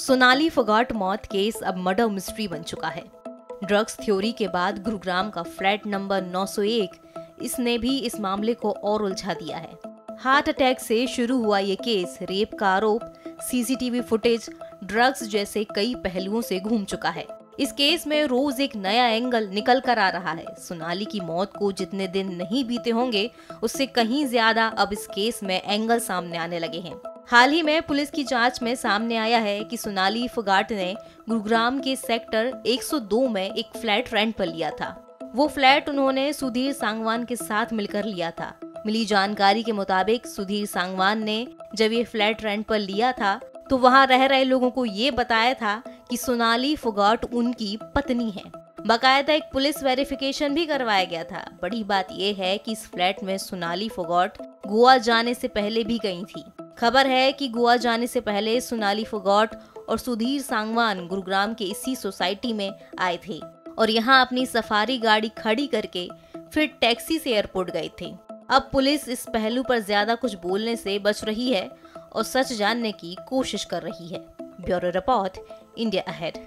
सोनाली फोगाट मौत केस अब murder mystery बन चुका है। ड्रग्स थ्योरी के बाद गुरुग्राम का फ्लैट नंबर 901 इसने भी इस मामले को और उलझा दिया है। हार्ट अटैक से शुरू हुआ ये केस, रेप का आरोप, सीसीटीवी फुटेज, ड्रग्स जैसे कई पहलुओं से घूम चुका है। इस केस में रोज एक नया एंगल निकल कर आ रहा है। सोनाली की मौत को जितने दिन नहीं बीते होंगे, उससे कहीं ज़्यादा अब इस केस में एंगल सामने आने लगे हैं। हाल ही में पुलिस की जाँच में सामने आया है कि सोनाली फुगाट ने गुरुग्राम के सेक्टर 102 में एक फ्लैट रेंट पर लिया था। वो फ्लैट उन्होंने सुधीर सांगवान के साथ मिलकर लिया था। मिली जानकारी के मुताबिक सुधीर सांगवान ने जब ये फ्लैट रेंट पर लिया था तो वहाँ रह रहे लोगों को ये बताया था कि सोनाली फुगाट उनकी पत्नी है। बकायदा एक पुलिस वेरिफिकेशन भी करवाया गया था। बड़ी बात यह है कि इस फ्लैट में सोनाली फोगॉट गोवा जाने से पहले भी गई थी। खबर है कि गोवा जाने से पहले सोनाली फोगॉट और सुधीर सांगवान गुरुग्राम के इसी सोसाइटी में आए थे और यहाँ अपनी सफारी गाड़ी खड़ी करके फिर टैक्सी से एयरपोर्ट गए थे। अब पुलिस इस पहलू पर ज़्यादा कुछ बोलने से बच रही है और सच जानने की कोशिश कर रही है। Bureau report, India ahead.